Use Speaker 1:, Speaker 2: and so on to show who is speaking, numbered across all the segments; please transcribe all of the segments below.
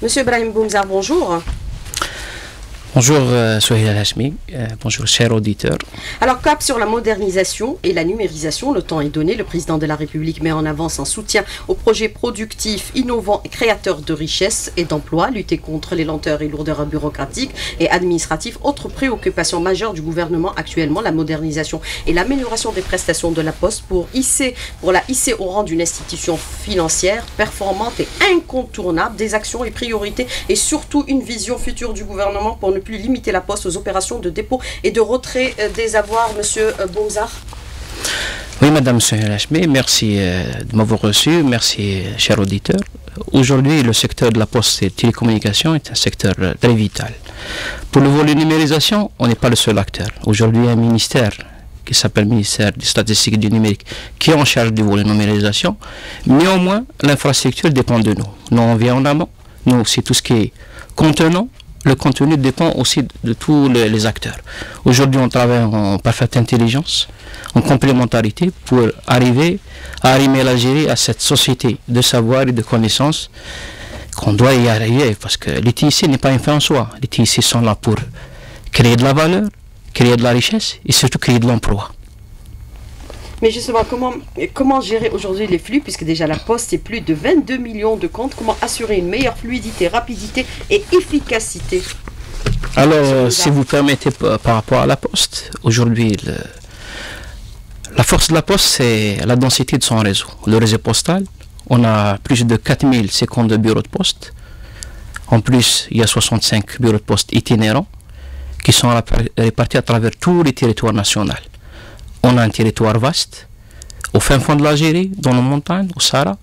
Speaker 1: Monsieur Ibrahim Boumzar, bonjour.
Speaker 2: Bonjour euh, Sohail Hashmi, euh, bonjour chers auditeurs.
Speaker 1: Alors cap sur la modernisation et la numérisation, le temps est donné. Le président de la République met en avant son soutien aux projets productifs, innovants et créateurs de richesses et d'emplois, lutter contre les lenteurs et lourdeurs bureaucratiques et administratives. Autre préoccupation majeure du gouvernement actuellement, la modernisation et l'amélioration des prestations de la Poste pour, hisser, pour la hisser au rang d'une institution financière performante et incontournable, des actions et priorités et surtout une vision future du gouvernement pour ne plus limiter la poste aux opérations de dépôt et de retrait euh, des avoirs, Monsieur euh, Bonzard
Speaker 2: Oui, Madame Lachmé, merci euh, de m'avoir reçu, merci, cher auditeur. Aujourd'hui, le secteur de la poste et télécommunications est un secteur très vital. Pour le volet numérisation, on n'est pas le seul acteur. Aujourd'hui, il y a un ministère qui s'appelle ministère des statistiques et du numérique, qui est en charge du volet numérisation. Néanmoins, l'infrastructure dépend de nous. Nous, on vient en amont. Nous, c'est tout ce qui est contenant, le contenu dépend aussi de tous les, acteurs. Aujourd'hui, on travaille en parfaite intelligence, en complémentarité pour arriver à arrimer l'Algérie à cette société de savoir et de connaissances qu'on doit y arriver parce que les n'est pas une fin en soi. Les TIC sont là pour créer de la valeur, créer de la richesse et surtout créer de l'emploi.
Speaker 1: Mais justement, comment, comment gérer aujourd'hui les flux, puisque déjà la Poste, c'est plus de 22 millions de comptes, comment assurer une meilleure fluidité, rapidité et efficacité?
Speaker 2: Alors, si vous permettez par rapport à la Poste, aujourd'hui, la force de la Poste, c'est la densité de son réseau. Le réseau postal, on a plus de 4050 bureaux de poste. En plus, il y a 65 bureaux de poste itinérants qui sont répartis à travers tous les territoires nationaux on a un territoire vaste, au fin fond de l'Algérie, dans les montagnes, au Sahara.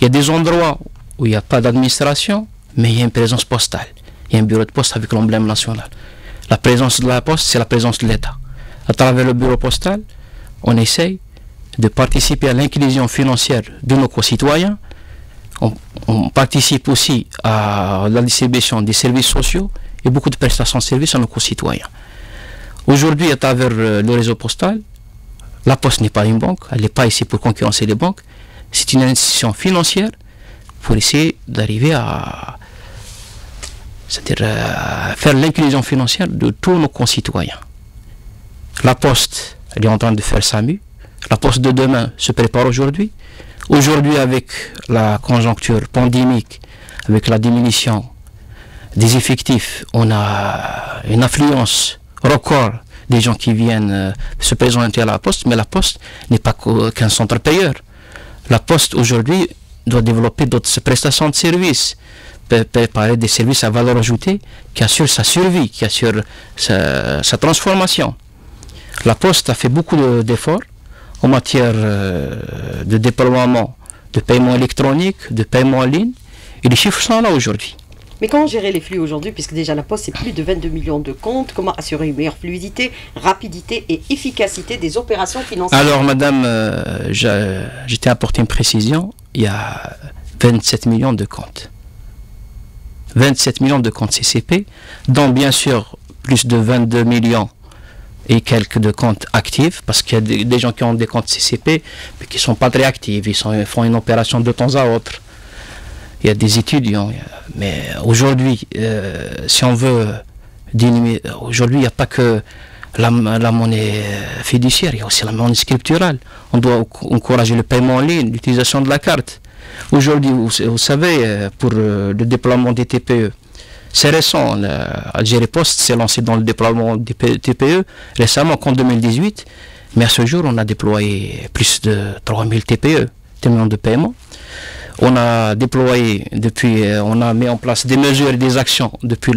Speaker 2: Il y a des endroits où il n'y a pas d'administration, mais il y a une présence postale. Il y a un bureau de poste avec l'emblème national. La présence de la poste, c'est la présence de l'État. À travers le bureau postal, on essaye de participer à l'inclusion financière de nos concitoyens. On, on, participe aussi à la distribution des services sociaux et beaucoup de prestations de services à nos concitoyens. Aujourd'hui, à travers euh, le réseau postal, la Poste n'est pas une banque, elle n'est pas ici pour concurrencer les banques. C'est une institution financière pour essayer d'arriver à, euh, faire l'inclusion financière de tous nos concitoyens. La Poste, elle est en train de faire sa mue. La Poste de demain se prépare aujourd'hui. Aujourd'hui, avec la conjoncture pandémique, avec la diminution des effectifs, on a une affluence record des gens qui viennent euh, se présenter à la poste, mais la poste n'est pas qu'un centre payeur. La poste aujourd'hui doit développer d'autres prestations de services, préparer des services à valeur ajoutée qui assurent sa survie, qui assurent sa, transformation. La poste a fait beaucoup d'efforts en matière euh, de déploiement de paiement électronique, de paiement en ligne, et les chiffres sont là aujourd'hui.
Speaker 1: Mais comment gérer les flux aujourd'hui, puisque déjà la Poste, c'est plus de 22 millions de comptes? Comment assurer une meilleure fluidité, rapidité et efficacité des opérations financières?
Speaker 2: Alors, madame, euh, j'étais apporté une précision. Il y a 27 millions de comptes. 27 millions de comptes CCP, dont bien sûr plus de 22 millions et quelques de comptes actifs, parce qu'il y a des, gens qui ont des comptes CCP, mais qui ne sont pas très actifs, ils, font une opération de temps à autre il y a des étudiants. Mais aujourd'hui, euh, si on veut diminuer, aujourd'hui, il n'y a pas que la, monnaie fiduciaire, il y a aussi la monnaie scripturale. On doit encourager le paiement en ligne, l'utilisation de la carte. Aujourd'hui, vous, savez, euh, pour euh, le déploiement des TPE, c'est récent. Algérie Post s'est lancé dans le déploiement des TPE récemment, en 2018. Mais à ce jour, on a déployé plus de 3000 TPE, terminaux de paiement. On a déployé depuis, euh, on a mis en place des mesures et des actions depuis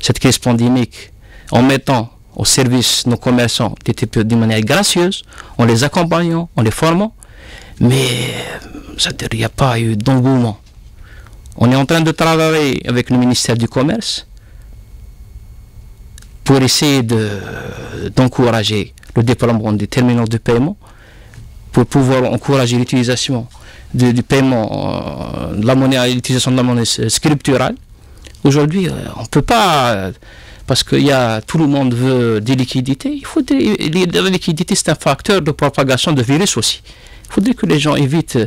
Speaker 2: cette crise pandémique en mettant au service nos commerçants de manière gracieuse, en les accompagnant, en les formant, mais il n'y a pas eu d'engouement. On est en train de travailler avec le ministère du Commerce pour essayer d'encourager le déploiement des terminaux de paiement, pour pouvoir encourager l'utilisation du paiement euh, de la monnaie, l'utilisation de la monnaie scripturale. Aujourd'hui, euh, on ne peut pas, euh, parce que y a, tout le monde veut des liquidités. Il faut des, la liquidité, c'est un facteur de propagation de virus aussi. Il faudrait que les gens évitent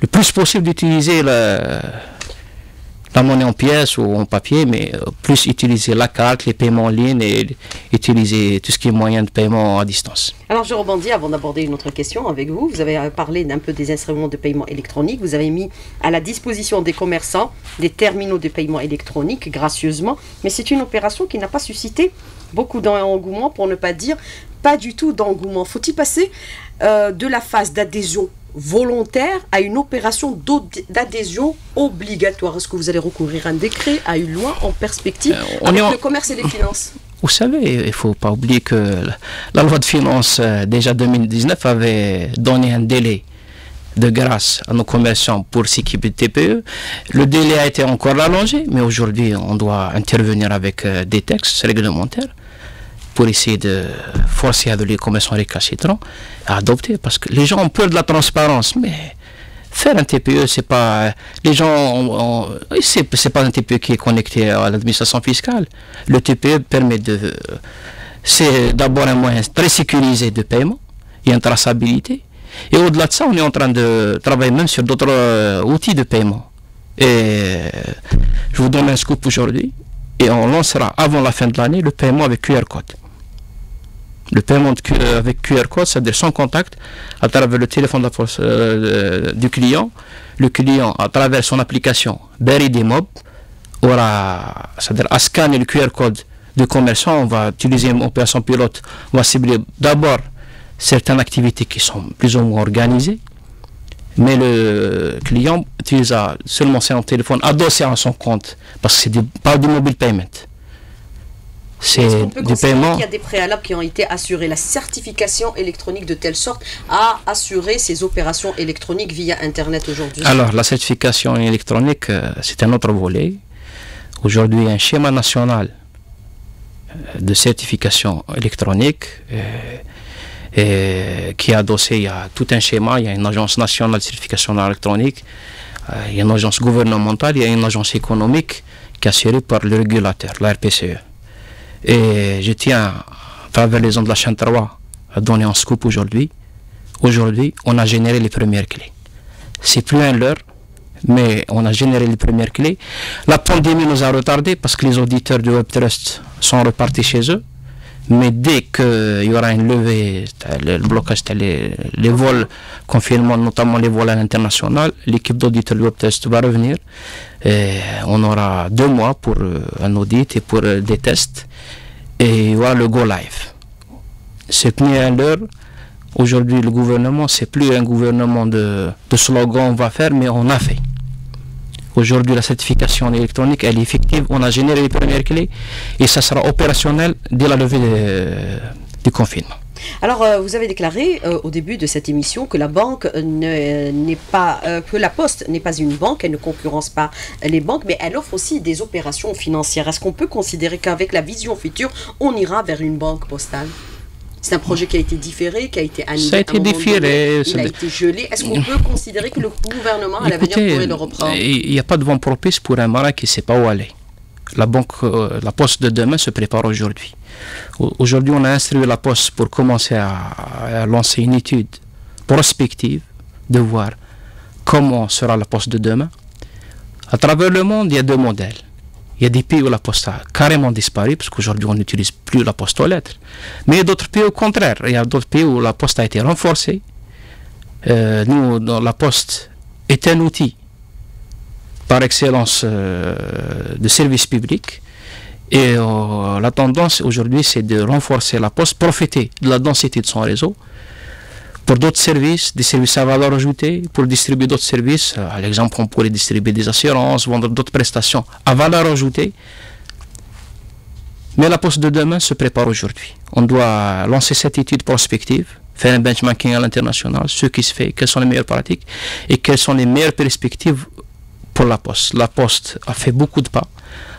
Speaker 2: le plus possible d'utiliser la monnaie en pièces ou en papier, mais euh, plus utiliser la carte, les paiements en ligne et utiliser tout ce qui est moyen de paiement à distance.
Speaker 1: Alors je rebondis avant d'aborder une autre question avec vous. Vous avez euh, parlé d'un peu des instruments de paiement électronique. Vous avez mis à la disposition des commerçants des terminaux de paiement électronique gracieusement, mais c'est une opération qui n'a pas suscité beaucoup d'engouement, pour ne pas dire pas du tout d'engouement. Faut-il passer euh, de la phase d'adhésion volontaire à une opération d'adhésion obligatoire. Est-ce que vous allez recourir à un décret, à une loi en perspective euh, avec le commerce et les finances?
Speaker 2: Vous savez, il ne faut pas oublier que la loi de finances, euh, déjà 2019, avait donné un délai de grâce à nos commerçants pour s'équiper de TPE. Le délai a été encore allongé, mais aujourd'hui, on doit intervenir avec euh, des textes réglementaires pour essayer de forcer les commerçants récalcitrants à adopter. Parce que les gens ont peur de la transparence, mais faire un TPE, c'est pas. Les gens. C'est pas un TPE qui est connecté à l'administration fiscale. Le TPE permet de. C'est d'abord un moyen très sécurisé de paiement. A une traçabilité. Et au-delà de ça, on est en train de travailler même sur d'autres euh, outils de paiement. Et je vous donne un scoop aujourd'hui. Et on lancera avant la fin de l'année le paiement avec QR code. Le paiement avec QR code, c'est-à-dire sans contact, à travers le téléphone euh, du client. Le client, à travers son application Berry aura, c'est-à-dire à scanner le QR code du commerçant. On va utiliser une opération pilote. On va cibler d'abord certaines activités qui sont plus ou moins organisées, mais le client utilise seulement son téléphone adossé à son compte, parce que c'est pas du mobile payment.
Speaker 1: C'est du paiement. Il y a des préalables qui ont été assurés, la certification électronique de telle sorte à assurer ces opérations électroniques via Internet aujourd'hui?
Speaker 2: Alors, la certification électronique, euh, c'est un autre volet. Aujourd'hui, un schéma national euh, de certification électronique. Euh, et qui est adossé, il y a tout un schéma, il y a une agence nationale de certification électronique, euh, il y a une agence gouvernementale, il y a une agence économique qui est assurée par le régulateur, la RPCE. Et je tiens, à travers les ondes de la chaîne 3, à donner un scoop aujourd'hui. Aujourd'hui, on a généré les premières clés. C'est plus un leurre, mais on a généré les premières clés. La pandémie nous a retardé parce que les auditeurs du WebTrust sont repartis chez eux. Mais dès qu'il y aura une levée, le blocage, les, les vols, confinement, notamment les vols à l'international, l'équipe d'auditeurs du test va revenir. On aura deux mois pour euh, un audit et pour euh, des tests. Et voilà le go live. C'est tenu à l'heure. Aujourd'hui, le gouvernement, c'est plus un gouvernement de, de slogan on va faire, mais on a fait. Aujourd'hui, la certification électronique, elle est effective. On a généré les premières clés et ça sera opérationnel dès la levée du confinement.
Speaker 1: Alors, euh, vous avez déclaré euh, au début de cette émission que la banque n'est pas, euh, que la Poste n'est pas une banque, elle ne concurrence pas les banques, mais elle offre aussi des opérations financières. Est-ce qu'on peut considérer qu'avec la vision future, on ira vers une banque postale? C'est un projet qui a été différé, qui a été annulé.
Speaker 2: Ça a été différé.
Speaker 1: il a été gelé. Est-ce qu'on peut considérer que le gouvernement à l'avenir pourrait le reprendre
Speaker 2: Il n'y a pas de vent propice pour un marin qui ne sait pas où aller. La banque, euh, la poste de demain se prépare aujourd'hui. Aujourd'hui, on a instruit la poste pour commencer à, lancer une étude prospective de voir comment sera la poste de demain. À travers le monde, il y a deux modèles. Il y a des pays où la poste a carrément disparu, parce qu'aujourd'hui on n'utilise plus la poste aux lettres. Mais il y a d'autres pays au contraire. Il y a d'autres pays où la poste a été renforcée. Euh, nous, la poste est un outil par excellence euh, de service public. Et euh, la tendance aujourd'hui, c'est de renforcer la poste, profiter de la densité de son réseau pour d'autres services, des services à valeur ajoutée, pour distribuer d'autres services. À euh, l'exemple, on pourrait distribuer des assurances, vendre d'autres prestations à valeur ajoutée. Mais la poste de demain se prépare aujourd'hui. On doit lancer cette étude prospective, faire un benchmarking à l'international, ce qui se fait, quelles sont les meilleures pratiques et quelles sont les meilleures perspectives pour la poste. La poste a fait beaucoup de pas,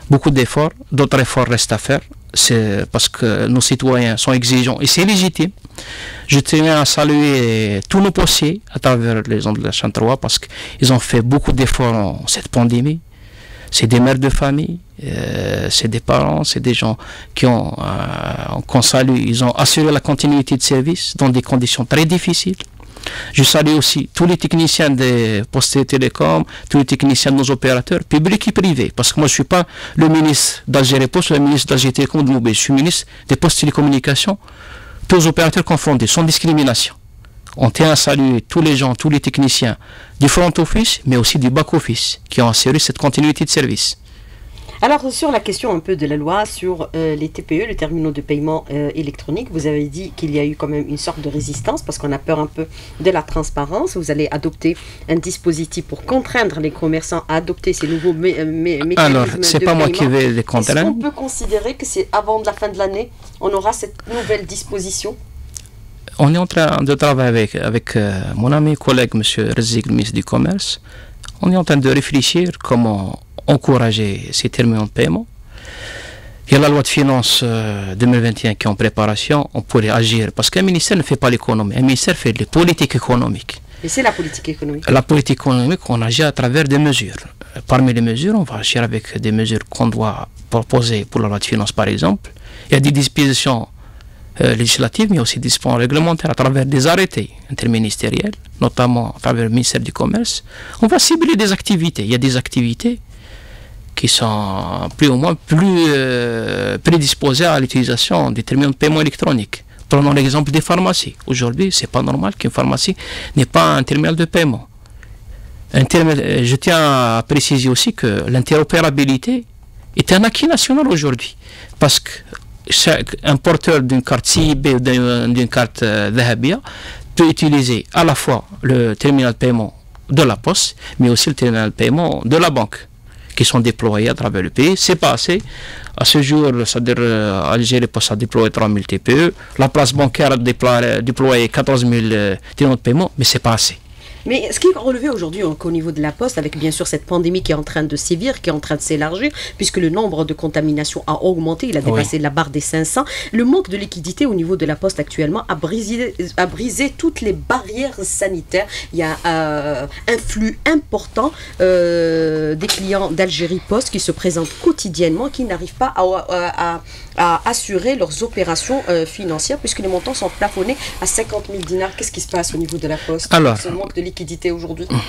Speaker 2: beaucoup d'efforts, d'autres efforts restent à faire. C'est parce que nos citoyens sont exigeants et c'est légitime. Je tiens à saluer tous nos postiers à travers les ondes de la 3 parce qu'ils ont fait beaucoup d'efforts en cette pandémie. C'est des mères de famille, euh, c'est des parents, c'est des gens qui ont, euh, qu'on salue, ils ont assuré la continuité de service dans des conditions très difficiles. Je salue aussi tous les techniciens des postes télécoms, tous les techniciens de nos opérateurs, publics et privés. Parce que moi, je ne suis pas le ministre d'Algérie Post ou le ministre d'Algérie Télécom de Je suis ministre des postes télécommunications, tous opérateurs confondus, sans discrimination. On tient à saluer tous les gens, tous les techniciens du front office, mais aussi du back office, qui ont assuré cette continuité de service.
Speaker 1: Alors sur la question un peu de la loi sur euh, les TPE, les terminaux de paiement euh, électronique, vous avez dit qu'il y a eu quand même une sorte de résistance parce qu'on a peur un peu de la transparence. Vous allez adopter un dispositif pour contraindre les commerçants à adopter ces nouveaux euh, mécanismes
Speaker 2: Alors, c'est pas moi qui vais les contraindre. Est-ce
Speaker 1: qu'on peut considérer que c'est avant la fin de l'année, on aura cette nouvelle disposition?
Speaker 2: On est en train de travailler avec, avec mon ami collègue, M. Rezik, le ministre du Commerce. On est en train de réfléchir comment encourager ces terminaux de paiement. Il y a la loi de finances 2021 euh, qui est en préparation. On pourrait agir parce qu'un ministère ne fait pas l'économie. Un ministère fait les politiques économiques.
Speaker 1: Et c'est la politique économique
Speaker 2: La politique économique, on agit à travers des mesures. Parmi les mesures, on va agir avec des mesures qu'on doit proposer pour la loi de finances, par exemple. Il y a des dispositions euh, législatives, mais aussi des dispositions réglementaires à travers des arrêtés interministériels, notamment à travers le ministère du Commerce. On va cibler des activités. Il y a des activités qui sont plus ou moins plus euh, prédisposés à l'utilisation des terminaux de paiement électronique. Prenons l'exemple des pharmacies. Aujourd'hui, ce n'est pas normal qu'une pharmacie n'ait pas un terminal de paiement. Un euh, je tiens à préciser aussi que l'interopérabilité est un acquis national aujourd'hui. Parce qu'un porteur d'une carte CIB ou d'une carte euh, peut utiliser à la fois le terminal de paiement de la poste, mais aussi le terminal de paiement de la banque qui sont déployés à travers le pays. C'est pas assez. À ce jour, c'est-à-dire euh, Algérie a déployer 3000 TPE, la place bancaire a déployé 14 000 euh, de paiement, mais c'est pas assez.
Speaker 1: Mais ce qui est relevé aujourd'hui au niveau de la Poste, avec bien sûr cette pandémie qui est en train de sévir, qui est en train de s'élargir, puisque le nombre de contaminations a augmenté, il a dépassé la barre des 500, le manque de liquidité au niveau de la Poste actuellement a brisé, a brisé toutes les barrières sanitaires. Il y a euh, un flux important euh, des clients d'Algérie Poste qui se présentent quotidiennement, qui n'arrivent pas à, à, assurer leurs opérations euh, financières, puisque les montants sont plafonnés à 50 000 dinars. Qu'est-ce qui se passe au niveau de la Poste?
Speaker 2: Alors,
Speaker 1: liquidité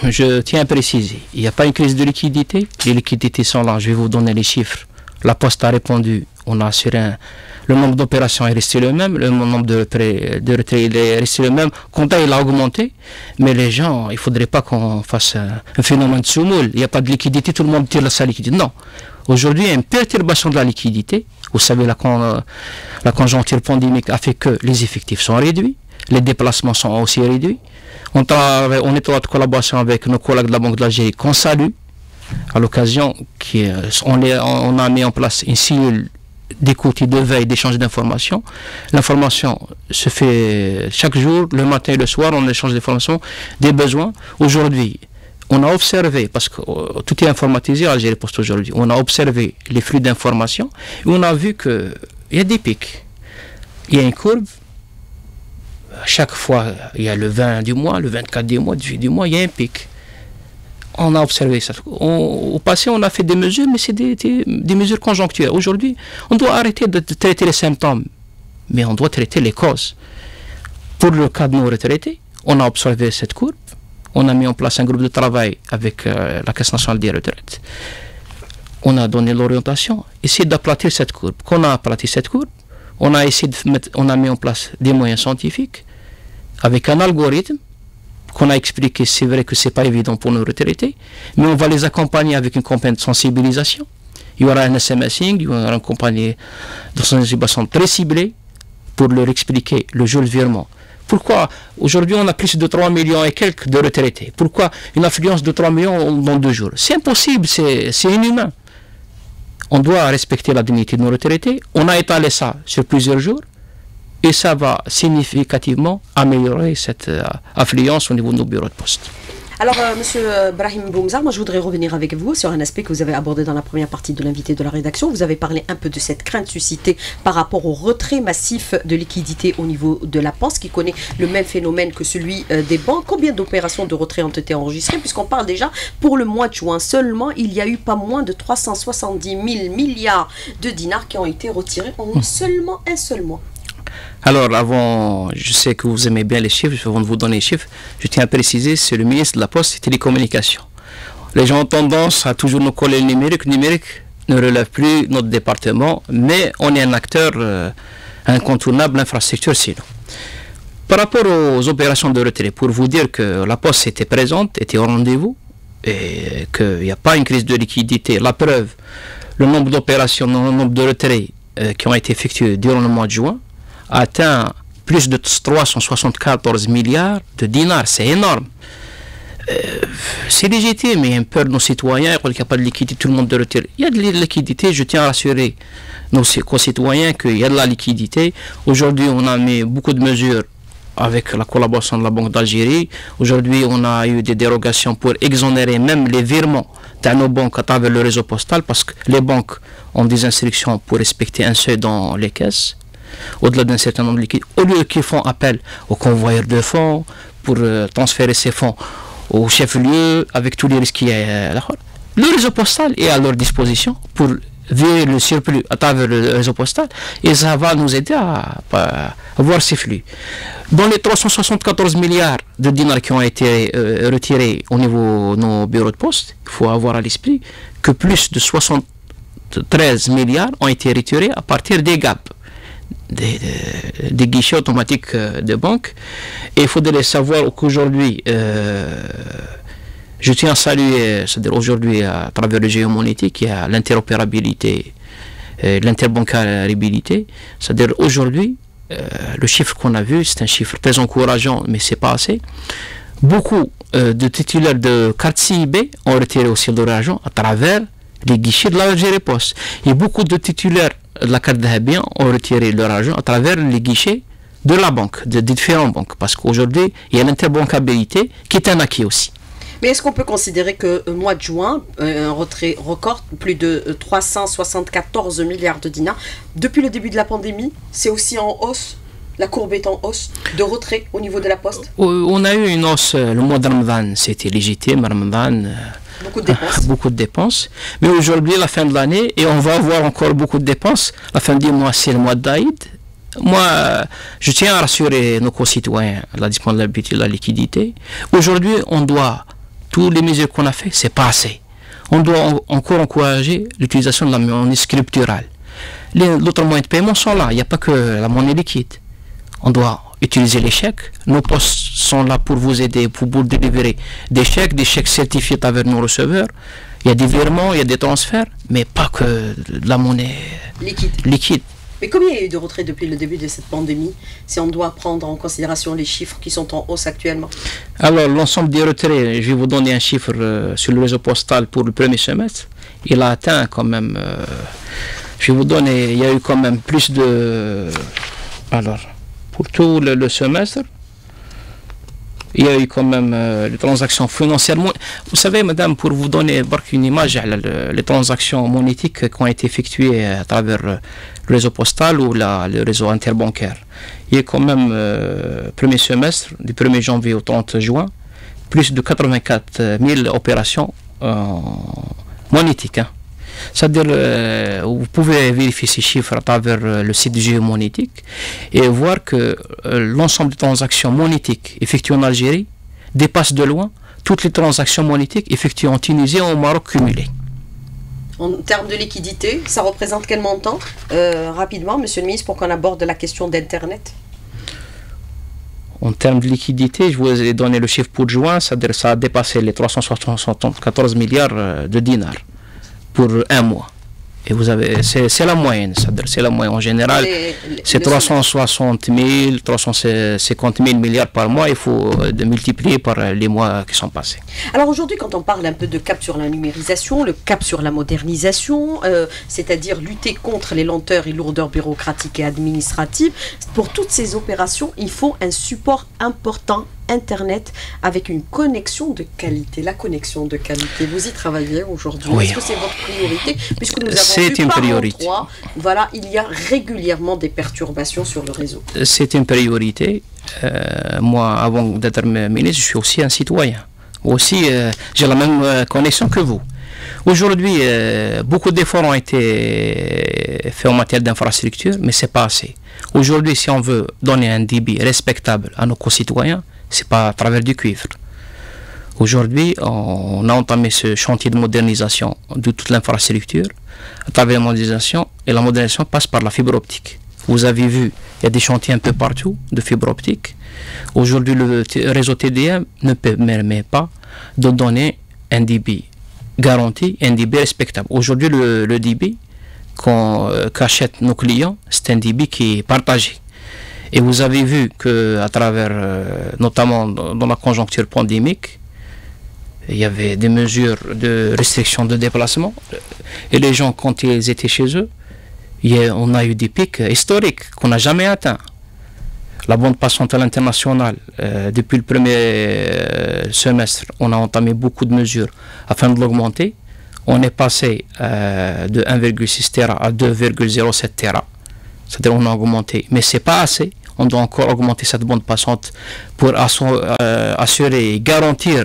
Speaker 2: Je tiens à préciser, il n'y a pas une crise de liquidité. Les liquidités sont là. Je vais vous donner les chiffres. La Poste a répondu. On a assuré le nombre d'opérations est resté le même, le nombre de retraits, de est resté le même. Compte il a augmenté, mais les gens, il ne faudrait pas qu'on fasse un, phénomène de soumoule. Il n'y a pas de liquidité, tout le monde tire sa liquidité. Non. Aujourd'hui, il y a une perturbation de la liquidité. Vous savez, la, la conjoncture pandémique a fait que les effectifs sont réduits, les déplacements sont aussi réduits. On, est en collaboration avec nos collègues de la Banque de l'Algérie qu'on salue. À l'occasion, on, on a mis en place une cellule d'écoute et de veille, d'échange d'informations. L'information se fait chaque jour, le matin et le soir, on échange d'informations, des besoins. Aujourd'hui, on a observé, parce que euh, tout est informatisé à Algérie Post aujourd'hui, on a observé les flux d'informations et on a vu qu'il y a des pics. Il y a une courbe chaque fois, il y a le 20 du mois, le 24 du mois, le 18 du mois, il y a un pic. On a observé ça. au passé, on a fait des mesures, mais c'est des, mesures conjoncturelles. Aujourd'hui, on doit arrêter de, traiter les symptômes, mais on doit traiter les causes. Pour le cas de nos retraités, on a observé cette courbe. On a mis en place un groupe de travail avec euh, la Caisse nationale des retraites. On a donné l'orientation, essayer d'aplatir cette courbe. Quand on a aplati cette courbe, on a essayé de mettre, on a mis en place des moyens scientifiques avec un algorithme qu'on a expliqué. C'est vrai que c'est pas évident pour nos retraités, mais on va les accompagner avec une campagne de sensibilisation. Il y aura un SMSing, il y aura une compagnie de sensibilisation très ciblée pour leur expliquer le jeu de virement. Pourquoi aujourd'hui on a plus de 3 millions et quelques de retraités? Pourquoi une affluence de 3 millions dans deux jours? C'est impossible, c'est inhumain on doit respecter la dignité de nos retraités. On a étalé ça sur plusieurs jours et ça va significativement améliorer cette euh, affluence au niveau de nos bureaux de poste.
Speaker 1: Alors, M. Euh, monsieur Brahim Boumzar, moi je voudrais revenir avec vous sur un aspect que vous avez abordé dans la première partie de l'invité de la rédaction. Vous avez parlé un peu de cette crainte suscitée par rapport au retrait massif de liquidités au niveau de la Poste, qui connaît le même phénomène que celui euh, des banques. Combien d'opérations de retrait ont été enregistrées? Puisqu'on parle déjà, pour le mois de juin seulement, il y a eu pas moins de 370 000 milliards de dinars qui ont été retirés en seulement un seul mois.
Speaker 2: Alors, avant, je sais que vous aimez bien les chiffres, avant de vous donner les chiffres, je tiens à préciser, c'est le ministre de la Poste et Télécommunications. Les gens ont tendance à toujours nous coller le numérique. Le numérique ne relève plus notre département, mais on est un acteur euh, incontournable, l'infrastructure, sinon. Par rapport aux opérations de retrait, pour vous dire que la Poste était présente, était au rendez-vous, et qu'il n'y a pas une crise de liquidité. La preuve, le nombre d'opérations, le nombre de retraits euh, qui ont été effectués durant le mois de juin atteint plus de 374 milliards de dinars. C'est énorme. Euh, c'est légitime, il y a peur de nos citoyens, qu'il n'y a pas de liquidité, tout le monde de retirer. Il y a de la liquidité, je tiens à rassurer nos concitoyens qu'il y a de la liquidité. Aujourd'hui, on a mis beaucoup de mesures avec la collaboration de la Banque d'Algérie. Aujourd'hui, on a eu des dérogations pour exonérer même les virements dans nos banques à travers le réseau postal parce que les banques ont des instructions pour respecter un seuil dans les caisses, au-delà d'un certain nombre de liquides. Au lieu qu'ils font appel aux convoyeurs de fonds pour euh, transférer ces fonds au chef-lieu avec tous les risques qu'il y a. Euh, le réseau postal est à leur disposition pour ver le surplus à travers le réseau postal et ça va nous aider à, voir ces flux. Dans les 374 milliards de dinars qui ont été euh, retirés au niveau de nos bureaux de poste, il faut avoir à l'esprit que plus de 73 milliards ont été retirés à partir des GAP. Des, guichets automatiques euh, de banque. Et il faudrait savoir qu'aujourd'hui, euh, je tiens à saluer, c'est-à-dire aujourd'hui, à travers le géomonétique, il y a l'interopérabilité, l'interbancarité. C'est-à-dire aujourd'hui, euh, le chiffre qu'on a vu, c'est un chiffre très encourageant, mais c'est pas assez. Beaucoup de titulaires de carte CIB ont retiré aussi leur argent à travers les guichets de l'Algérie Post. Et beaucoup de titulaires de la carte d'Habien ont retiré leur argent à travers les guichets de la banque, de différentes banques. Parce qu'aujourd'hui, il y a l'interbancabilité qui est un acquis aussi.
Speaker 1: Mais est-ce qu'on peut considérer que le mois de juin, euh, un retrait record, plus de 374 euh, milliards de dinars, depuis le début de la pandémie, c'est aussi en hausse? La courbe est en hausse de retrait au niveau de la poste?
Speaker 2: Euh, On a eu une hausse le mois de Ramadan, c'était légitime, Ramadan.
Speaker 1: Beaucoup de dépenses.
Speaker 2: beaucoup de dépenses. Mais aujourd'hui, la fin de l'année, et on va avoir encore beaucoup de dépenses. La fin du mois, c'est le mois d'Aïd. Moi, je tiens à rassurer nos concitoyens la disponibilité la liquidité. Aujourd'hui, on doit toutes les mesures qu'on a fait, c'est pas assez. On doit encore encourager l'utilisation de la monnaie scripturale. Les autres moyens de paiement sont là. Il n'y a pas que la monnaie liquide. On doit utiliser les chèques. Nos postes sont là pour vous aider, pour vous délivrer des chèques, des chèques certifiés avec nos receveurs. Il y a des virements, il y a des transferts, mais pas que de la monnaie liquide.
Speaker 1: Mais combien il y a eu de retraits depuis le début de cette pandémie, si on doit prendre en considération les chiffres qui sont en hausse actuellement?
Speaker 2: Alors, l'ensemble des retraits, je vais vous donner un chiffre euh, sur le réseau postal pour le premier semestre. Il a atteint quand même, euh, je vais vous donner, il y a eu quand même plus de... Alors, pour tout le semestre, il y a eu quand même euh, les transactions financières. Vous savez, madame, pour vous donner une image, les transactions monétiques qui ont été effectuées à travers euh, le réseau postal ou le réseau interbancaire, il y a quand même, euh, premier semestre, du 1er janvier au 30 juin, plus de 84 000 opérations monétiques. Hein. C'est-à-dire, euh, vous pouvez vérifier ces chiffres à travers euh, le site géomonétique et voir que euh, l'ensemble des transactions monétiques effectuées en Algérie dépasse de loin toutes les transactions monétiques effectuées en Tunisie et au Maroc cumulées.
Speaker 1: En termes de liquidité, ça représente quel montant Rapidement, Monsieur le ministre, pour qu'on aborde la question d'Internet?
Speaker 2: En termes de liquidité, je vous ai donné le chiffre pour juin, c'est-à-dire ça a dépassé les 374 milliards de dinars pour un mois. Et vous avez, c'est la moyenne, c'est la moyenne en général. C'est 360 000, 350 000 milliards par mois. Il faut euh, de multiplier par les mois qui sont passés.
Speaker 1: Alors aujourd'hui, quand on parle un peu de cap sur la numérisation, le cap sur la modernisation, euh, c'est-à-dire lutter contre les lenteurs et lourdeurs bureaucratiques et administratives, pour toutes ces opérations, il faut un support important Internet avec une connexion de qualité. La connexion de qualité, vous y travaillez aujourd'hui. Est-ce que c'est votre priorité Puisque nous avons
Speaker 2: c'est une priorité.
Speaker 1: voilà, il y a régulièrement des perturbations sur le réseau.
Speaker 2: C'est une priorité. Euh, moi, avant d'être ministre, je suis aussi un citoyen. Aussi, euh, j'ai la même euh, connexion que vous. Aujourd'hui, euh, beaucoup d'efforts ont été faits en matière d'infrastructure, mais c'est pas assez. Aujourd'hui, si on veut donner un débit respectable à nos concitoyens, c'est pas à travers du cuivre. Aujourd'hui, on a entamé ce chantier de modernisation de toute l'infrastructure à travers la modernisation et la modernisation passe par la fibre optique. Vous avez vu, il y a des chantiers un peu partout de fibre optique. Aujourd'hui, le réseau TDM ne permet pas de donner un débit garanti, un débit respectable. Aujourd'hui, le, le débit euh, qu'achètent nos clients, c'est un débit qui est partagé. Et vous avez vu que à travers, euh, notamment dans la conjoncture pandémique, il y avait des mesures de restriction de déplacement. Et les gens, quand ils étaient chez eux, on a eu des pics historiques qu'on n'a jamais atteints. La bande passante à l'international, euh, depuis le premier euh, semestre, on a entamé beaucoup de mesures afin de l'augmenter. On est passé de 1,6 Tera à 2,07 Tera. C'est-à-dire on a augmenté, mais c'est pas assez. On doit encore augmenter cette bande passante pour assurer et garantir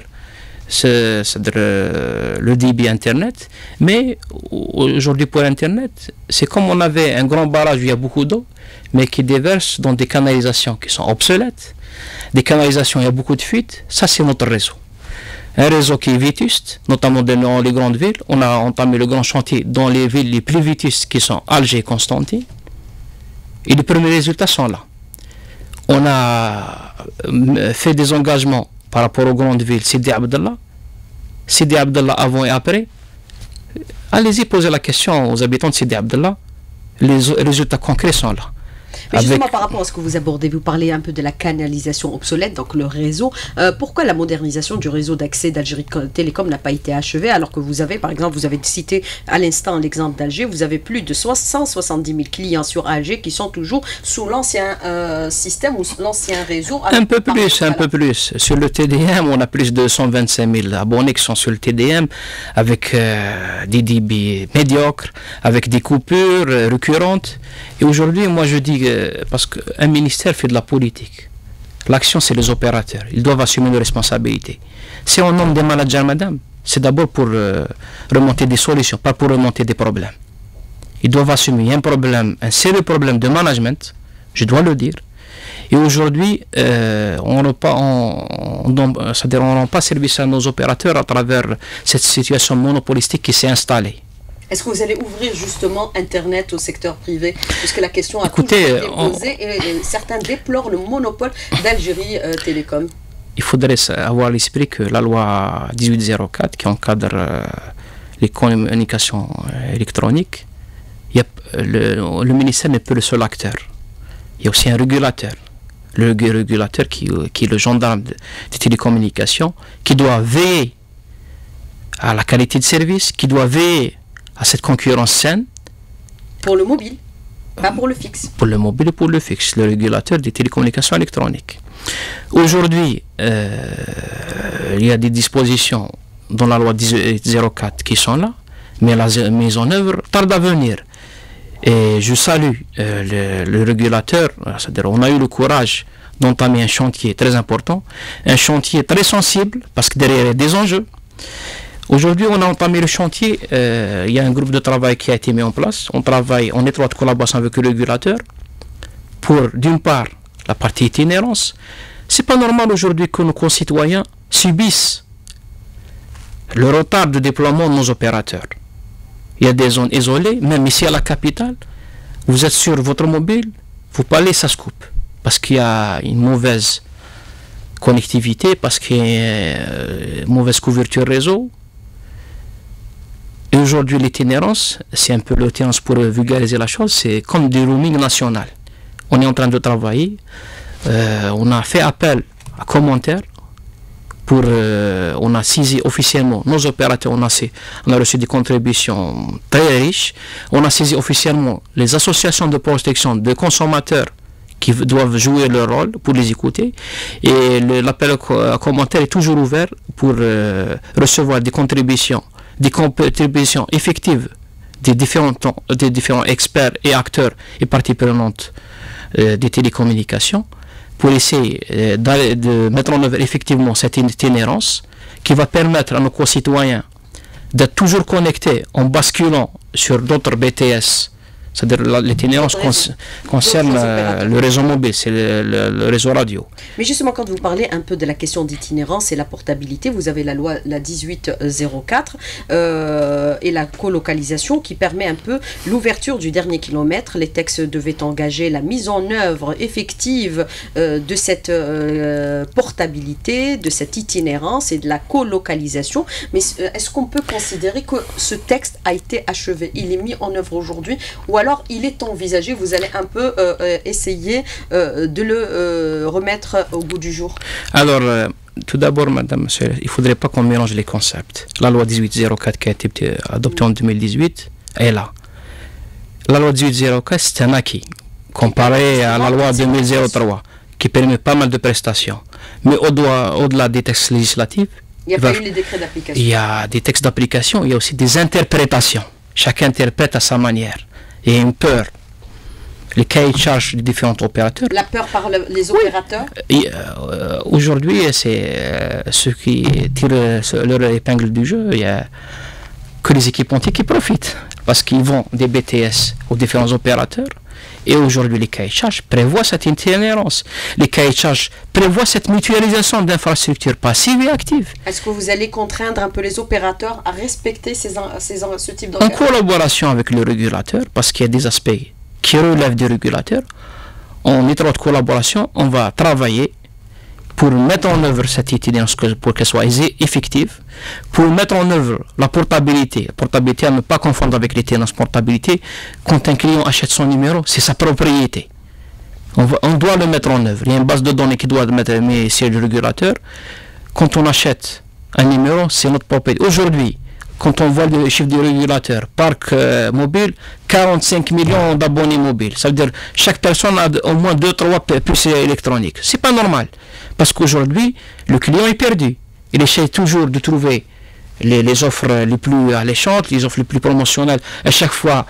Speaker 2: c'est le débit Internet. Mais aujourd'hui, pour Internet, c'est comme on avait un grand barrage où il y a beaucoup d'eau, mais qui déverse dans des canalisations qui sont obsolètes. Des canalisations, il y a beaucoup de fuites. Ça, c'est notre réseau. Un réseau qui est vétuste, notamment dans les grandes villes. On a entamé le grand chantier dans les villes les plus vétustes qui sont Alger et Constantine. Et les premiers résultats sont là. On a euh, fait des engagements par rapport aux grandes villes, Sidi Abdallah, Sidi Abdallah avant et après, allez-y poser la question aux habitants de Sidi Abdallah. Les résultats concrets sont là.
Speaker 1: Mais justement, par rapport à ce que vous abordez, vous parlez un peu de la canalisation obsolète, donc le réseau. Euh, pourquoi la modernisation du réseau d'accès d'Algérie Télécom n'a pas été achevée alors que vous avez, par exemple, vous avez cité à l'instant l'exemple d'Alger, vous avez plus de 170 000 clients sur Alger qui sont toujours sous l'ancien euh, système ou l'ancien réseau.
Speaker 2: Un peu plus, un peu plus. Sur le TDM, on a plus de 125 000 abonnés qui sont sur le TDM avec euh, des débits médiocres, avec des coupures récurrentes. Et aujourd'hui, moi je dis parce qu'un ministère fait de la politique. L'action, c'est les opérateurs. Ils doivent assumer leurs responsabilités. Si on nomme des managers, madame, c'est d'abord pour euh, remonter des solutions, pas pour remonter des problèmes. Ils doivent assumer un problème, un sérieux problème de management, je dois le dire. Et aujourd'hui, euh, on n'a pas, on, pas service à nos opérateurs à travers cette situation monopolistique qui s'est installée.
Speaker 1: Est-ce que vous allez ouvrir justement Internet au secteur privé? Puisque la question a Écoutez, toujours été posée et, certains déplorent le monopole d'Algérie euh, Télécom.
Speaker 2: Il faudrait avoir l'esprit que la loi 1804 qui encadre euh, les communications euh, électroniques, y a, le, le, ministère n'est pas le seul acteur. Il y a aussi un régulateur. Le régulateur qui, qui est le gendarme des télécommunications, qui doit veiller à la qualité de service, qui doit veiller à cette concurrence saine.
Speaker 1: Pour le mobile, pas pour le fixe.
Speaker 2: Pour le mobile et pour le fixe, le régulateur des télécommunications électroniques. Aujourd'hui, euh, il y a des dispositions dans la loi 04 qui sont là, mais la mise en œuvre tarde à venir. Et je salue euh, le, le, régulateur, c'est-à-dire on a eu le courage d'entamer un chantier très important, un chantier très sensible, parce que derrière il y a des enjeux. Aujourd'hui, on a entamé le chantier. Euh, il y a un groupe de travail qui a été mis en place. On travaille en étroite collaboration avec le régulateur pour, d'une part, la partie itinérance. C'est pas normal aujourd'hui que nos concitoyens subissent le retard de déploiement de nos opérateurs. Il y a des zones isolées, même ici à la capitale. Vous êtes sur votre mobile, vous parlez, ça se coupe. Parce qu'il y a une mauvaise connectivité, parce qu'il y a une mauvaise couverture réseau, aujourd'hui, l'itinérance, c'est un peu l'itinérance pour vulgariser la chose, c'est comme du roaming national. On est en train de travailler, euh, on a fait appel à commentaires, pour, euh, on a saisi officiellement nos opérateurs, on a, on a reçu des contributions très riches, on a saisi officiellement les associations de protection de consommateurs qui doivent jouer leur rôle pour les écouter. Et l'appel à commentaires est toujours ouvert pour euh, recevoir des contributions des contributions effectives des différents, des différents experts et acteurs et parties prenantes euh, des télécommunications pour essayer euh, de mettre en œuvre effectivement cette itinérance qui va permettre à nos concitoyens d'être toujours connecté en basculant sur d'autres BTS c'est-à-dire l'itinérance concerne euh, le réseau mobile, c'est le, réseau radio.
Speaker 1: Mais justement, quand vous parlez un peu de la question d'itinérance et la portabilité, vous avez la loi la 1804 euh, et la colocalisation qui permet un peu l'ouverture du dernier kilomètre. Les textes devaient engager la mise en œuvre effective euh, de cette portabilité, de cette itinérance et de la colocalisation. Mais est-ce qu'on peut considérer que ce texte a été achevé? Il est mis en œuvre aujourd'hui ou alors alors il est envisagé, vous allez un peu euh, euh, essayer euh, de le remettre au bout du jour
Speaker 2: Alors, tout d'abord, madame, monsieur, il ne faudrait pas qu'on mélange les concepts. La loi 1804 qui a été adoptée en 2018 est là. La loi 1804, c'est un acquis comparé à la loi 2003 qui permet pas mal de prestations. Mais au-delà des textes législatifs,
Speaker 1: il y a pas eu les décrets d'application.
Speaker 2: Il y a des textes d'application, il y a aussi des interprétations. Chacun interprète à sa manière et une peur. Les cahiers de charges des différents opérateurs.
Speaker 1: La peur par les opérateurs?
Speaker 2: Euh, Aujourd'hui, c'est euh, ceux qui tirent leur épingle du jeu. Il n'y a que les équipementiers qui profitent. Parce qu'ils vont des BTS aux différents opérateurs. Et aujourd'hui, les cahiers de charges prévoient cette itinérance. Les cahiers de charges prévoient cette mutualisation d'infrastructures passives et actives.
Speaker 1: Est-ce que vous allez contraindre un peu les opérateurs à respecter ces, ces, ce type
Speaker 2: En collaboration avec le régulateur, parce qu'il y a des aspects qui relèvent du régulateur, en étroite collaboration, on va travailler pour mettre en œuvre cette itinérance pour qu'elle soit effective, pour mettre en œuvre la portabilité. La portabilité à ne pas confondre avec l'itinérance portabilité. Quand un client achète son numéro, c'est sa propriété. On, doit le mettre en œuvre. Il y a une base de données qui doit mettre mais c'est le régulateur. Quand on achète un numéro, c'est notre propriété. Aujourd'hui, quand on voit le chiffre du régulateur, parc euh, mobile, 45 millions d'abonnés mobiles. Ça veut dire chaque personne a au moins 2-3 puces électroniques. C'est pas normal. Parce qu'aujourd'hui, le client est perdu. Il essaie toujours de trouver les, offres les plus alléchantes, les offres les plus promotionnelles. À chaque fois,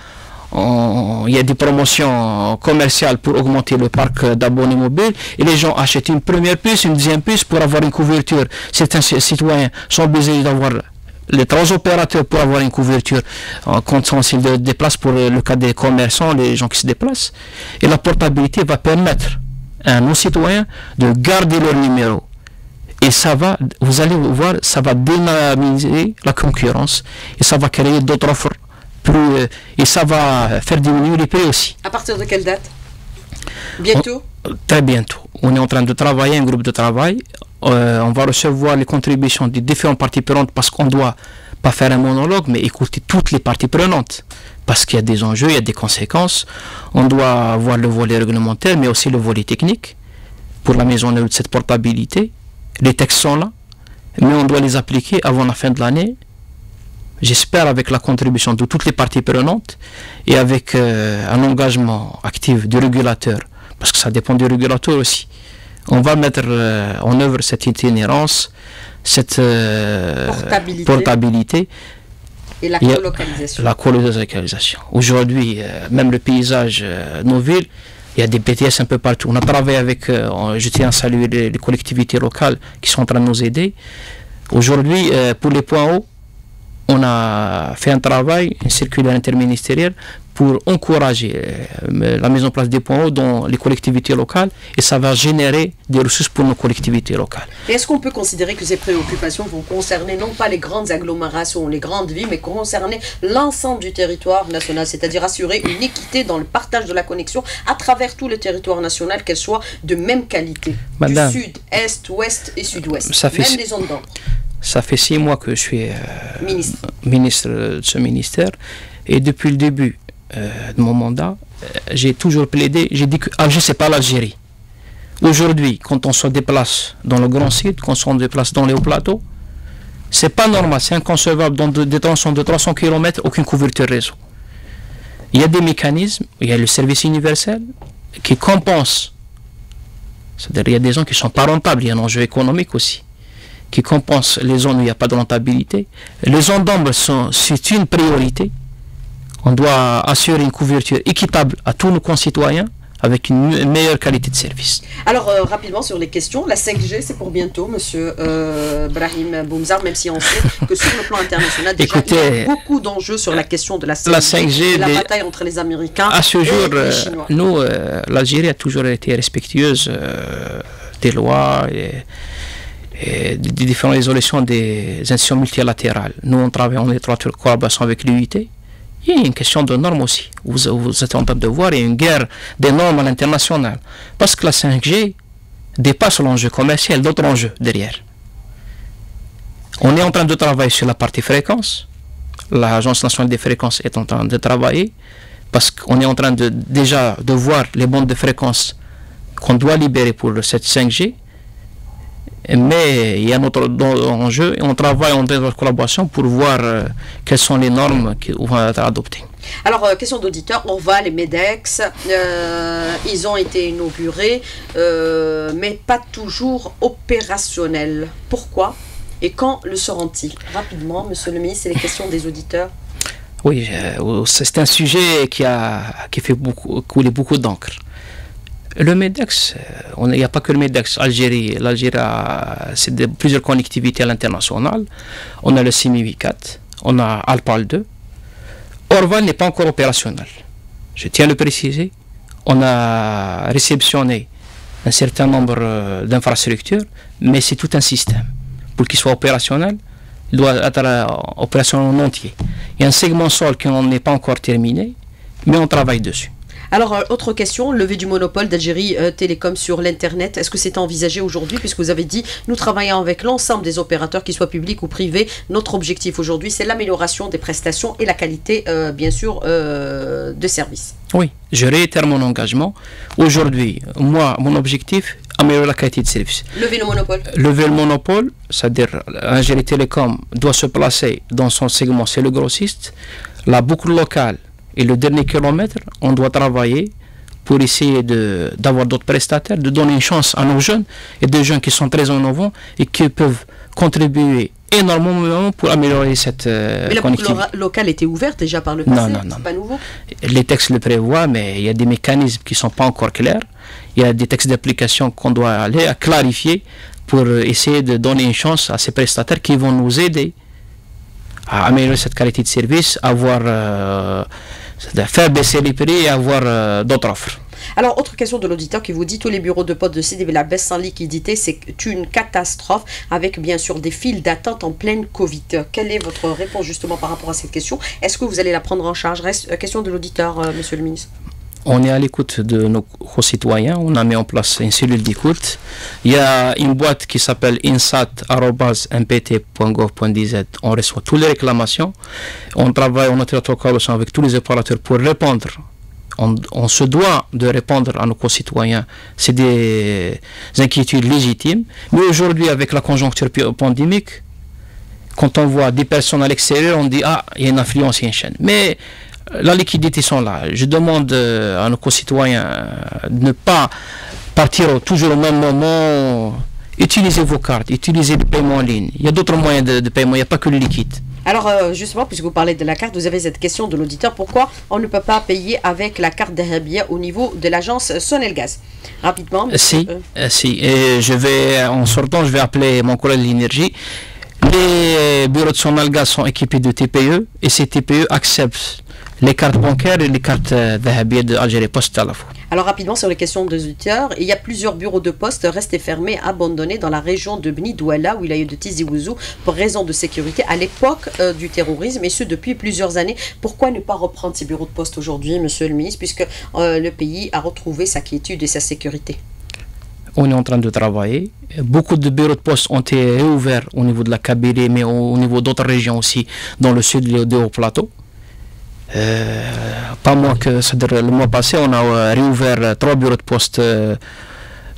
Speaker 2: il y a des promotions commerciales pour augmenter le parc d'abonnés mobiles et les gens achètent une première puce, une deuxième puce pour avoir une couverture. Certains citoyens sont obligés d'avoir les trois opérateurs pour avoir une couverture quand on se déplace pour le cas des commerçants, les gens qui se déplacent. Et la portabilité va permettre à nos citoyens de garder leur numéro. Et ça va, vous allez voir, ça va dynamiser la concurrence et ça va créer d'autres offres plus, euh, et ça va faire diminuer les prix aussi.
Speaker 1: À partir de quelle date? Bientôt?
Speaker 2: Très bientôt. On est en train de travailler, un groupe de travail. Euh, on va recevoir les contributions des différentes parties prenantes parce qu'on doit pas faire un monologue, mais écouter toutes les parties prenantes parce qu'il y a des enjeux, il y a des conséquences. On doit avoir le volet réglementaire, mais aussi le volet technique pour la mise en œuvre de cette portabilité. Les textes sont là, mais on doit les appliquer avant la fin de l'année. J'espère avec la contribution de toutes les parties prenantes et avec euh, un engagement actif du régulateur, parce que ça dépend du régulateur aussi. On va mettre euh, en œuvre cette itinérance, cette euh, portabilité
Speaker 1: et la colocalisation.
Speaker 2: La colocalisation. Aujourd'hui, euh, même le paysage, nos villes, il y a des BTS un peu partout. On a travaillé avec, je tiens à saluer les, collectivités locales qui sont en train de nous aider. Aujourd'hui, pour les points hauts, on a fait un travail, une circulaire interministérielle pour encourager euh, la mise en place des points hauts dans les collectivités locales et ça va générer des ressources pour nos collectivités locales.
Speaker 1: Est-ce qu'on peut considérer que ces préoccupations vont concerner non pas les grandes agglomérations, les grandes villes, mais concerner l'ensemble du territoire national, c'est-à-dire assurer une équité dans le partage de la connexion à travers tout le territoire national, qu'elle soit de même qualité, du sud, est, ouest et sud-ouest, même des zones d'ombre
Speaker 2: ça fait six mois que je suis euh, ministre. de ce ministère. Et depuis le début euh, de mon mandat, euh, j'ai toujours plaidé, j'ai dit que Alger, ce n'est pas l'Algérie. Aujourd'hui, quand on se déplace dans le Grand Sud, quand on se déplace dans les hauts plateaux, c'est pas normal, c'est inconcevable dans des tronçons de 300 km, aucune couverture réseau. Il y a des mécanismes, il y a le service universel qui compense. C'est-à-dire il y a des gens qui ne sont pas rentables, il y a un enjeu économique aussi qui compense les zones où il n'y a pas de rentabilité. Les zones d'ombre, c'est une priorité. On doit assurer une couverture équitable à tous nos concitoyens, avec une meilleure qualité de service.
Speaker 1: Alors, euh, rapidement sur les questions, la 5G, c'est pour bientôt, monsieur euh, Brahim Boumzar, même si on sait que sur le plan international, déjà, il y a beaucoup d'enjeux sur la question de la 5G,
Speaker 2: la, 5G,
Speaker 1: la bataille entre les Américains
Speaker 2: à ce
Speaker 1: et
Speaker 2: jour,
Speaker 1: les
Speaker 2: euh,
Speaker 1: Chinois.
Speaker 2: nous, euh, l'Algérie a toujours été respectueuse des lois et des différentes résolutions des institutions multilatérales. Nous, on travaille en étroite collaboration avec l'UIT il y a une question de normes aussi. Vous, vous êtes en train de voir, il y a une guerre des normes à l'international. Parce que la 5G dépasse l'enjeu commercial, d'autres enjeux derrière. On est en train de travailler sur la partie fréquence. L'Agence nationale des fréquences est en train de travailler parce qu'on est en train de déjà de voir les bandes de fréquences qu'on doit libérer pour cette 5G mais il y a notre enjeu et on travaille en collaboration pour voir euh, quelles sont les normes qui vont être adoptées.
Speaker 1: Alors, euh, question d'auditeur, va les MEDEX, euh, ils ont été inaugurés, mais pas toujours opérationnels. Pourquoi et quand le seront-ils? Rapidement, monsieur le ministre, c'est les questions des auditeurs.
Speaker 2: Oui, c'est un sujet qui a qui fait beaucoup, couler beaucoup d'encre. Le MEDEX, euh, il n'y a pas que le MEDEX, Algérie. L'Algérie a plusieurs connectivités à l'international. On a le CIMI 4, on a Alpal 2. Orval n'est pas encore opérationnel. Je tiens à le préciser. On a réceptionné un certain nombre euh, d'infrastructures, mais c'est tout un système. Pour qu'il soit opérationnel, il doit être euh, opérationnel en entier. Il y a un segment sol qui n'est pas encore terminé, mais on travaille dessus.
Speaker 1: Alors, euh, autre question, levée du monopole d'Algérie euh, Télécom sur l'Internet, est-ce que c'est envisagé aujourd'hui Puisque vous avez dit, nous travaillons avec l'ensemble des opérateurs, qu'ils soient publics ou privés. Notre objectif aujourd'hui, c'est l'amélioration des prestations et la qualité, euh, bien sûr, de service.
Speaker 2: Oui, je réitère mon engagement. Aujourd'hui, moi, mon objectif, améliorer la qualité de service.
Speaker 1: Lever le monopole.
Speaker 2: Lever le monopole, c'est-à-dire Algérie Télécom doit se placer dans son segment, c'est le grossiste. La boucle locale et le dernier kilomètre, on doit travailler pour essayer d'avoir d'autres prestataires, de donner une chance à nos jeunes et des jeunes qui sont très innovants et qui peuvent contribuer énormément pour améliorer cette
Speaker 1: euh, Mais la boucle locale était ouverte déjà par le passé, non, non, non. pas nouveau
Speaker 2: Les textes le prévoient, mais il y a des mécanismes qui ne sont pas encore clairs. Il y a des textes d'application qu'on doit aller à clarifier pour essayer de donner une chance à ces prestataires qui vont nous aider à améliorer cette qualité de service, avoir... Euh, faire baisser les prix et avoir euh, d'autres offres.
Speaker 1: Alors, autre question de l'auditeur qui vous dit tous les bureaux de poste de CDV la baisse sans liquidité, c'est une catastrophe avec bien sûr des files d'attente en pleine Covid. Quelle est votre réponse justement par rapport à cette question? Est-ce que vous allez la prendre en charge? Reste, euh, Question de l'auditeur, euh, monsieur le ministre
Speaker 2: on est à l'écoute de nos concitoyens, on a mis en place une cellule d'écoute. Il y a une boîte qui s'appelle insat.mpt.gov.dz. On reçoit toutes les réclamations. On travaille en collaboration avec tous les opérateurs pour répondre. On, se doit de répondre à nos concitoyens. C'est des inquiétudes légitimes. Mais aujourd'hui, avec la conjoncture pandémique, quand on voit des personnes à l'extérieur, on dit Ah, il y a une influence, il y a une chaîne. Mais la liquidité sont là. Je demande euh, à nos concitoyens de ne pas partir toujours au même moment. Utilisez vos cartes, utilisez le paiement en ligne. Il y a d'autres moyens de, paiement, il n'y a pas que le liquide.
Speaker 1: Alors, euh, justement, puisque vous parlez de la carte, vous avez cette question de l'auditeur. Pourquoi on ne peut pas payer avec la carte d'Arabia au niveau de l'agence Sonelgaz Rapidement.
Speaker 2: Si, euh, si. Et je vais, en sortant, je vais appeler mon collègue de l'énergie. Les bureaux de Sonelgaz sont équipés de TPE et ces TPE acceptent les cartes bancaires et les cartes euh, d'Algérie Post à la fois.
Speaker 1: Alors rapidement sur les questions des auditeurs, il y a plusieurs bureaux de poste restés fermés, abandonnés dans la région de Bni Douala, wilaya de Tizi Ouzou, pour raison de sécurité à l'époque euh, du terrorisme, et ce depuis plusieurs années. Pourquoi ne pas reprendre ces bureaux de poste aujourd'hui, monsieur le ministre, puisque euh, le pays a retrouvé sa quiétude et sa sécurité?
Speaker 2: On est en train de travailler. Beaucoup de bureaux de poste ont été réouverts au niveau de la Kabylie, mais au, niveau d'autres régions aussi, dans le sud de Haut-Plateau. Euh, pas moins que le mois passé, on a euh, réouvert euh, trois bureaux de poste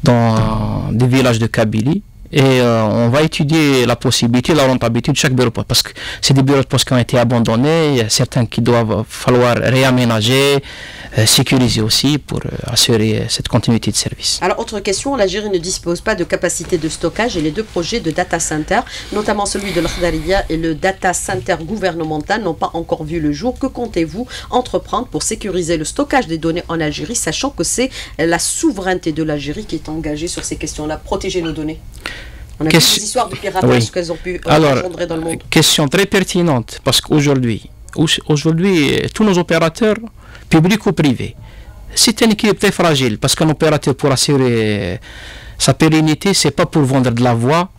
Speaker 2: dans des villages de Kabylie. Et on va étudier la possibilité, la rentabilité de chaque bureau de poste. Parce que c'est des bureaux de poste qui ont été abandonnés. Il y a certains qui doivent falloir réaménager, sécurisé aussi pour assurer cette continuité de service.
Speaker 1: Alors, autre question, l'Algérie ne dispose pas de capacité de stockage et les deux projets de data center, notamment celui de l'Akhdariya et le data center gouvernemental, n'ont pas encore vu le jour. Que comptez-vous entreprendre pour sécuriser le stockage des données en Algérie, sachant que c'est la souveraineté de l'Algérie qui est engagée sur ces questions-là, protéger nos données? On a des histoires de piratage qu'elles ont pu
Speaker 2: euh, Alors, dans le monde. Question très pertinente, parce qu'aujourd'hui, aujourd'hui, tous nos opérateurs, publics ou privés, c'est un équilibre très fragile, parce qu'un opérateur, pour assurer sa pérennité, c'est pas pour vendre de la voix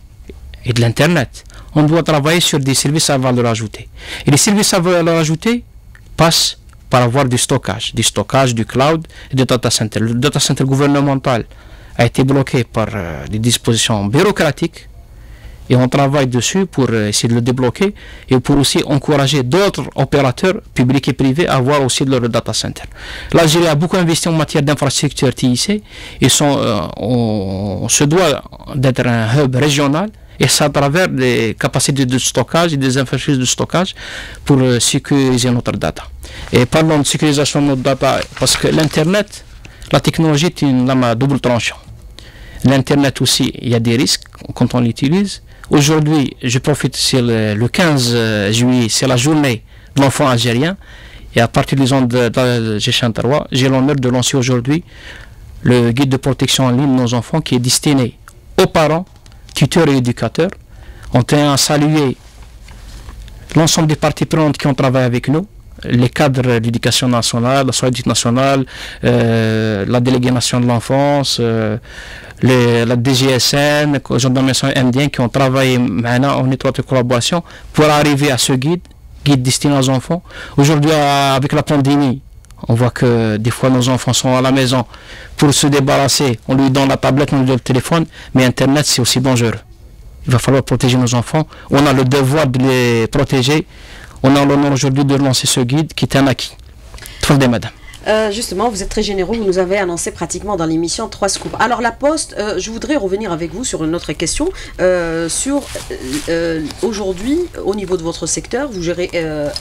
Speaker 2: et de l'Internet. On doit travailler sur des services à valeur ajoutée. Et les services à valeur ajoutée passent par avoir du stockage, du stockage, du cloud et du data center. Le data center gouvernemental, a été bloqué par euh, des dispositions bureaucratiques et on travaille dessus pour euh, essayer de le débloquer et pour aussi encourager d'autres opérateurs publics et privés à avoir aussi leur data center. L'Algérie a beaucoup investi en matière d'infrastructure TIC euh, on, se doit d'être un hub régional et ça à travers des capacités de stockage et des infrastructures de stockage pour sécuriser notre data. Et parlons de sécurisation de notre data parce que l'Internet, la technologie est une lame à double tranchant. L'Internet aussi, il y a des risques quand on l'utilise. Aujourd'hui, je profite, c'est le, 15 euh, juillet, c'est la journée de l'enfant algérien. Et à partir des ondes de, de, j'ai l'honneur de lancer aujourd'hui le guide de protection en ligne de nos enfants qui est destiné aux parents, tuteurs et éducateurs. On tient à saluer l'ensemble des parties prenantes qui ont travaillé avec nous, les cadres de l'éducation nationale, la solidarité nationale, euh, la déléguée nationale de l'enfance, euh, la DGSN, les gendarmerie indiens qui ont travaillé maintenant en étroite collaboration pour arriver à ce guide, guide destiné aux enfants. Aujourd'hui, avec la pandémie, on voit que des fois nos enfants sont à la maison pour se débarrasser. On lui donne la tablette, on lui donne le téléphone, mais Internet c'est aussi dangereux. Il va falloir protéger nos enfants. On a le devoir de les protéger on a l'honneur aujourd'hui de lancer ce guide qui est un acquis. des madame.
Speaker 1: Euh, justement, vous êtes très généreux, vous nous avez annoncé pratiquement dans l'émission trois scoops. Alors la Poste, euh, je voudrais revenir avec vous sur une autre question. Euh, sur aujourd'hui, au niveau de votre secteur, vous gérez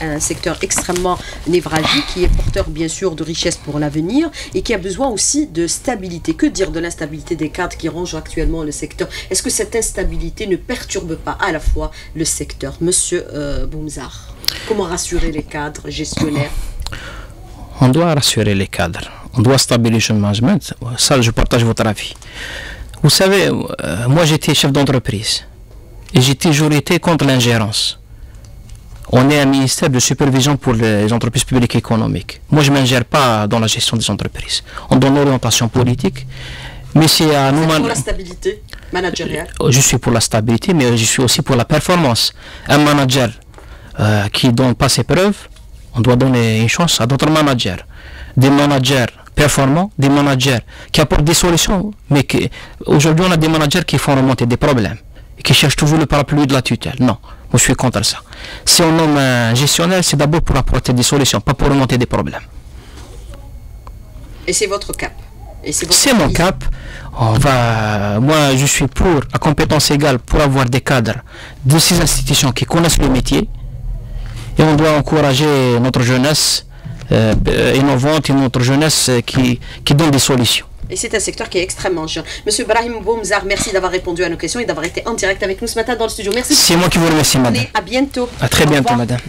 Speaker 1: un secteur extrêmement névralgique qui est porteur bien sûr de richesse pour l'avenir et qui a besoin aussi de stabilité. Que dire de l'instabilité des cadres qui rangent actuellement le secteur? Est-ce que cette instabilité ne perturbe pas à la fois le secteur? Monsieur Boumzar, comment rassurer les cadres gestionnaires?
Speaker 2: On doit rassurer les cadres, on doit stabiliser le management. Ça, je partage votre avis. Vous savez, euh, moi j'étais chef d'entreprise et j'ai toujours été contre l'ingérence. On est un ministère de supervision pour les entreprises publiques et économiques. Moi, je ne m'ingère pas dans la gestion des entreprises. On donne l'orientation politique, mais c'est à
Speaker 1: nous... pour la stabilité managériale euh,
Speaker 2: Je suis pour la stabilité, mais je suis aussi pour la performance. Un manager euh, qui ne donne pas ses preuves, on doit donner une chance à d'autres managers. Des managers performants, des managers qui apportent des solutions, mais aujourd'hui on a des managers qui font remonter des problèmes et qui cherchent toujours le parapluie de la tutelle. Non, moi je suis contre ça. Si on nomme un gestionnaire, c'est d'abord pour apporter des solutions, pas pour remonter des problèmes.
Speaker 1: Et c'est votre cap
Speaker 2: c'est mon cap. On va, moi, je suis pour, à compétence égale, pour avoir des cadres de ces institutions qui connaissent le métier, et on doit encourager notre jeunesse euh, innovante et notre jeunesse qui, qui donne des solutions.
Speaker 1: Et c'est un secteur qui est extrêmement jeune. Monsieur Brahim Boumzar, merci d'avoir répondu à nos questions et d'avoir été en direct avec nous ce matin dans le studio. Merci.
Speaker 2: C'est moi qui vous remercie, madame.
Speaker 1: À bientôt.
Speaker 2: À très bientôt, madame.